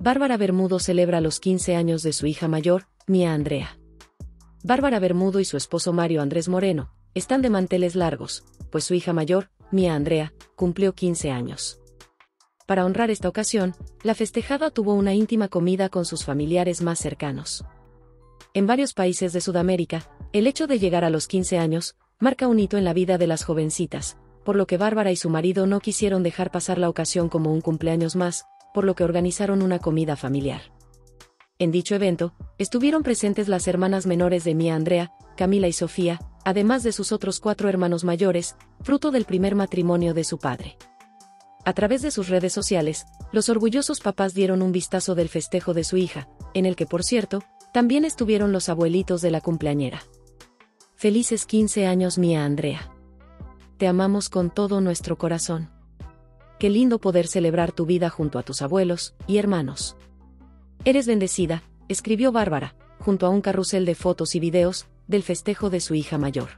Bárbara Bermudo celebra los 15 años de su hija mayor, Mía Andrea. Bárbara Bermudo y su esposo Mario Andrés Moreno están de manteles largos, pues su hija mayor, Mía Andrea, cumplió 15 años. Para honrar esta ocasión, la festejada tuvo una íntima comida con sus familiares más cercanos. En varios países de Sudamérica, el hecho de llegar a los 15 años marca un hito en la vida de las jovencitas, por lo que Bárbara y su marido no quisieron dejar pasar la ocasión como un cumpleaños más, por lo que organizaron una comida familiar. En dicho evento, estuvieron presentes las hermanas menores de Mía Andrea, Camila y Sofía, además de sus otros cuatro hermanos mayores, fruto del primer matrimonio de su padre. A través de sus redes sociales, los orgullosos papás dieron un vistazo del festejo de su hija, en el que por cierto, también estuvieron los abuelitos de la cumpleañera. Felices 15 años Mía Andrea. Te amamos con todo nuestro corazón. Qué lindo poder celebrar tu vida junto a tus abuelos y hermanos. Eres bendecida, escribió Bárbara, junto a un carrusel de fotos y videos, del festejo de su hija mayor.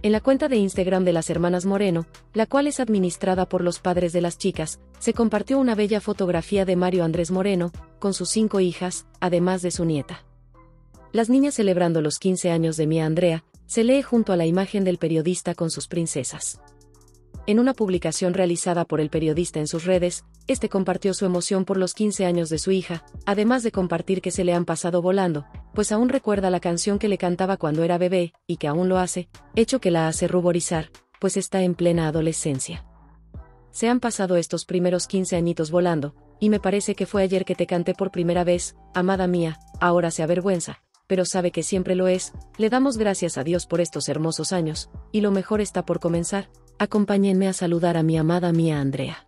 En la cuenta de Instagram de las hermanas Moreno, la cual es administrada por los padres de las chicas, se compartió una bella fotografía de Mario Andrés Moreno, con sus cinco hijas, además de su nieta. Las niñas celebrando los 15 años de Mía Andrea, se lee junto a la imagen del periodista con sus princesas. En una publicación realizada por el periodista en sus redes, este compartió su emoción por los 15 años de su hija, además de compartir que se le han pasado volando, pues aún recuerda la canción que le cantaba cuando era bebé, y que aún lo hace, hecho que la hace ruborizar, pues está en plena adolescencia. Se han pasado estos primeros 15 añitos volando, y me parece que fue ayer que te canté por primera vez, amada mía, ahora se avergüenza, pero sabe que siempre lo es, le damos gracias a Dios por estos hermosos años, y lo mejor está por comenzar, acompáñenme a saludar a mi amada mía Andrea.